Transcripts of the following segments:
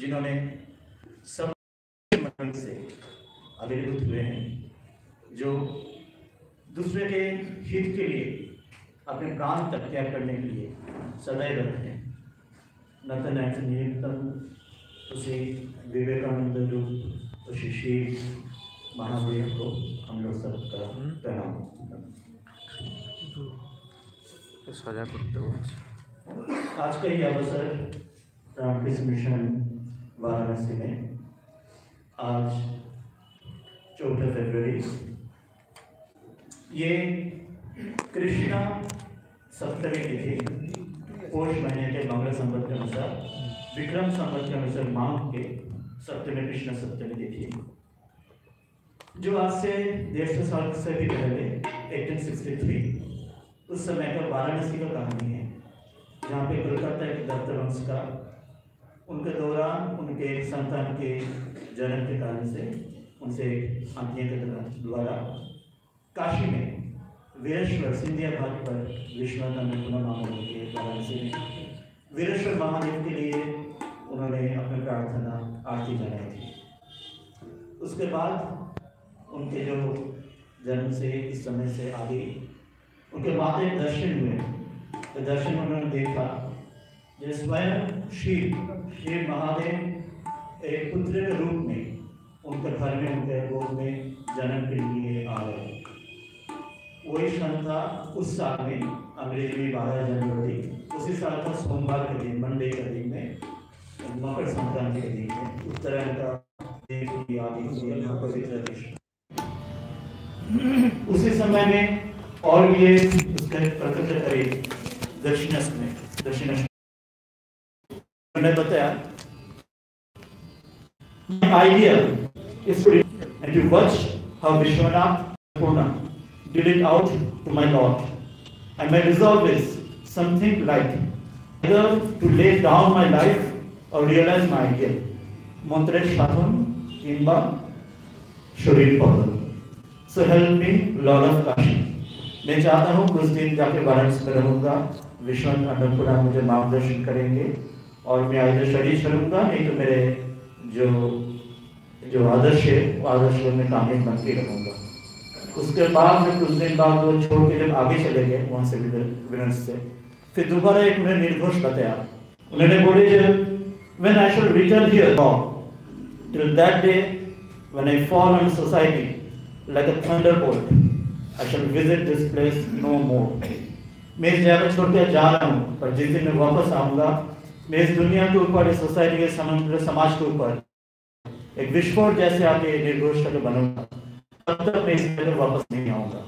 जिन्होंने मन से अभिभूत हुए हैं जो दूसरे के हित के लिए अपने प्राण तक त्याग करने के लिए सदैव रत हैं। नतन नियंत्रण उसे विवेकानंद रूप उसे महादेव को हम लोग सबका प्रणाम आज का ही अवसर रामकृष्ण मिशन वाराणसी में आज चौदह फरवरी। ये कृष्णा सप्तमी तिथि, पोष महीने के मंगल संवत के अनुसार, विक्रम संवत के अनुसार माह के सप्तमी, कृष्ण सप्तमी तिथि। जो आज से डेढ़ सौ साल से भी पहले 1863 उस समय का वाराणसी का कहानी है, जहाँ पे कोलकाता के दत्त वंश का उनके दौरान उनके संतान के जन्म के कारण से उनसे आत्मीय के द्वारा काशी में वीरेश्वर, सिंधिया घाट पर विश्वनाथ महादेव वीरेश्वर महादेव के लिए उन्होंने अपनी प्रार्थना, आरती जलाई थी। उसके बाद उनके जो जन्म से, इस समय से आगे उनके एक दर्शन हुए। तो दर्शन उन्होंने देखा जो स्वयं शिव शिव महादेव एक पुत्र के रूप में, उनके घर में, उनके गोद में जन्म के लिए आ गए। वही क्षण था उस साल में, अंग्रेज़ी बारह जनवरी, उसी साल का सोमवार के दिन, मंडे के दिन में, मकर संक्रांति के दिन में, उत्तरायण का उसी समय में और ये उसके प्रकट करे दक्षिणस्थ में दक्षिणस्थ मैंने बताया idea and you watch how Vishwanath Purna did it out to my lord and my reserve is something like Either to lay down my life or realize my ideal. Mantra Shatham Kimba Shurin Padma. So help me, Lord of Kashi. मैं चाहता हूँ कुछ दिन जाके वाराणसी में रहूँगा विश्वन अन्नपुरा मुझे मार्गदर्शन करेंगे और मैं आइधर शरीर चलूँगा नहीं तो मेरे जो जो आदर्श है, वो आदर्श में कामयाब बन के रहूँगा। उसके बाद में कुछ दिन बाद वो छोड़ के जब आगे चले गए, वहाँ से विनर्स से, फिर दोबारा एक उन्हें निर्घोष बताया। उन्होंने बोले, जब when I shall return here now till that day when I fall on society like a thunderbolt, I shall visit this place no more. मैं इस छोड़ के जा रहा हूँ, पर जिस दिन मैं वापस आऊँगा मैं इस दुनिया के ऊपर, इस सोसाइटी के समग्र समाज के ऊपर एक विस्फोट जैसे आके निर्दोष करके बनूँगा। तब तक मैं इस जगह वापस नहीं आऊँगा।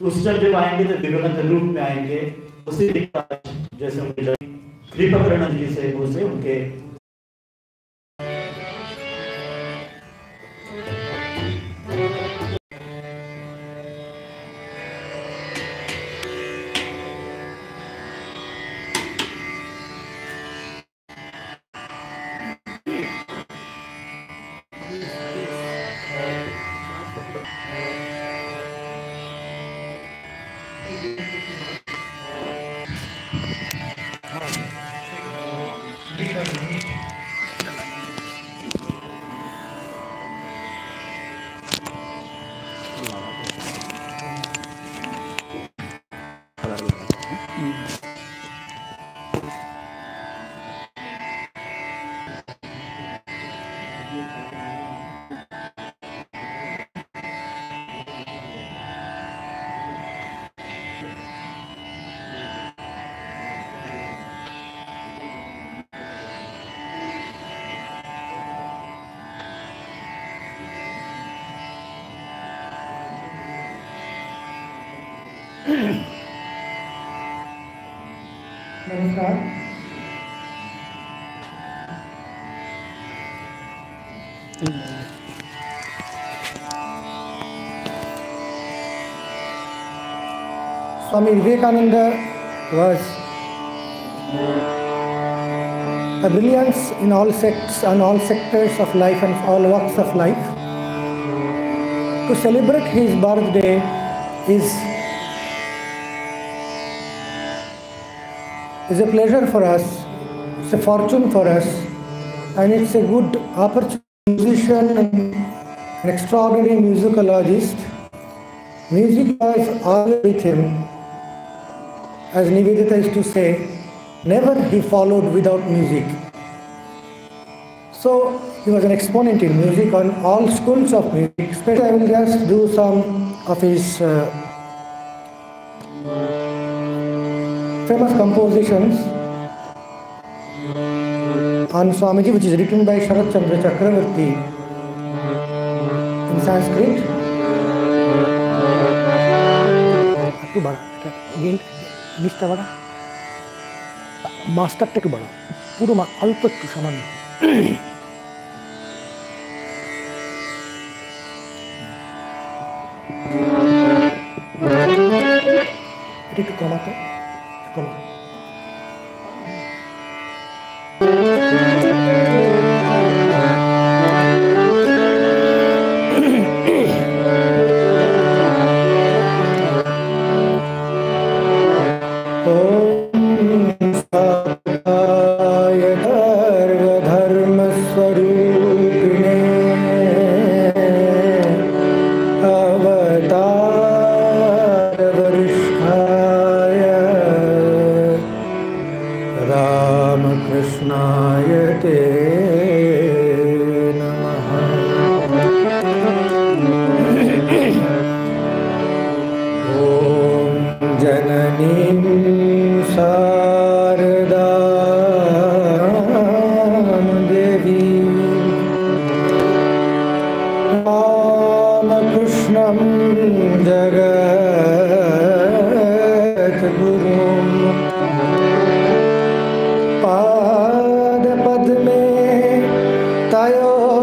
तो उस जब जब आएँगे तो विवेकानंद रूप में आएँगे, उसी जैसे उनके कृपा कृपाकरण जी से उनसे उनके Bye. Swami Vivekananda was a brilliance in all sects and all sectors of life and all walks of life. To celebrate his birthday is is a pleasure for us It's a fortune for us, and it's a good opportunity. Musician and an extraordinary musicologist. Music was always with him as Nivedita used to say, never he followed without music. So he was an exponent in music on all schools of music. Especially I will just do some of his uh, famous compositions on Swamiji which is written by Sharat Chandra Chakravarti in Sanskrit. Again. নিচটা বাড়া মাস্টারটাকে বাড়া পুরো মা- অল্প একটু সামান্য। এটা একটু কমাতো। 加油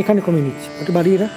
এখানে কমিয়ে নিচ্ছি। ওটা বাড়িয়ে রাখ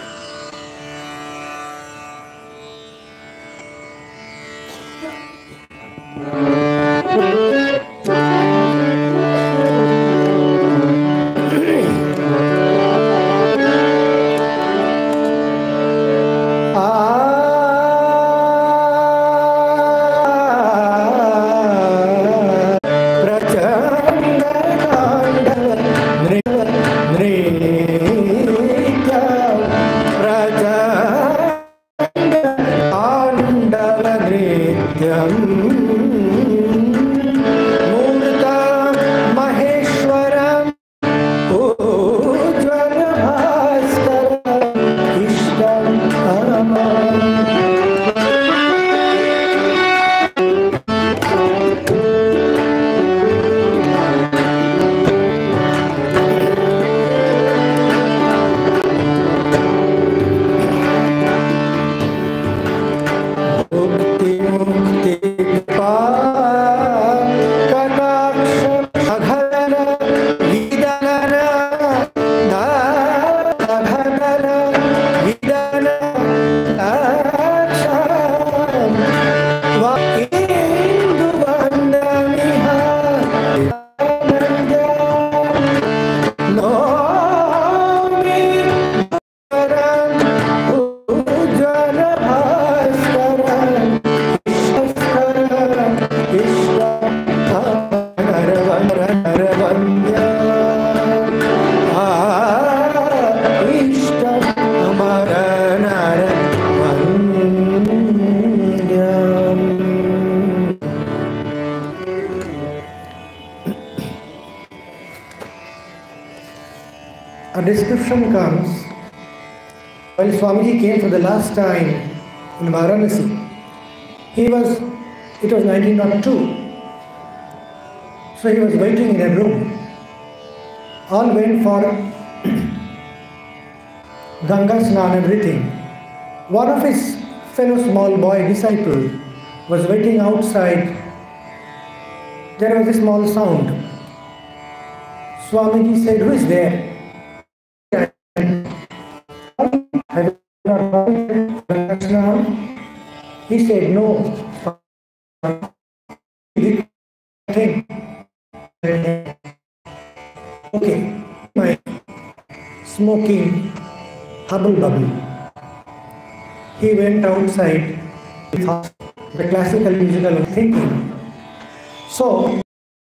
description comes when Swamiji came for the last time in Varanasi. He was, it was 1902. So he was waiting in a room. All went for Ganga Snan, everything. One of his fellow small boy disciple was waiting outside. There was a small sound. Swamiji said, Who is there? He said, No. Okay, my smoking hubble bubble. He went outside the classical musical thinking. So,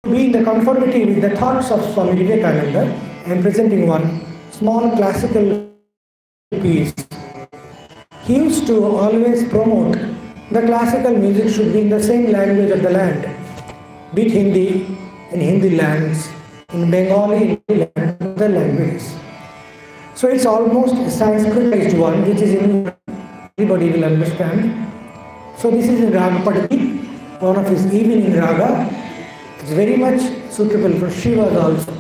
being the conformity with the thoughts of Swami Vivekananda, I am presenting one small classical piece. He used to always promote the classical music should be in the same language of the land, be it Hindi in Hindi lands, in Bengali, in other languages. So it's almost a Sanskritized one, which is in everybody will understand. So this is in Ragapadati, one of his evening raga. It's very much suitable for Shivas also.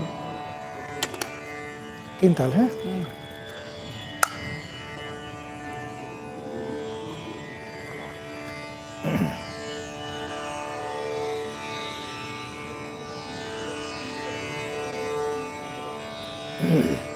Kintal, huh? Hum.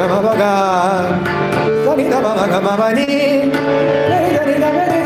Baga Baga Baga Baga Baga Baga Baga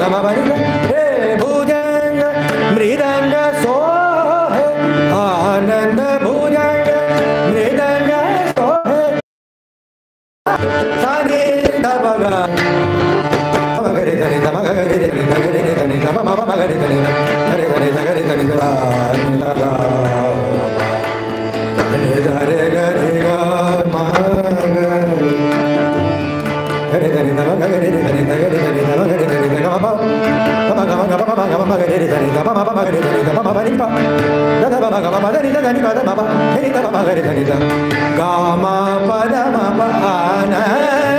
Magarita, Magarita, Magarita, Magarita, Magarita, Magarita, Magarita, Magarita, Magarita, Gama pa da ma pa na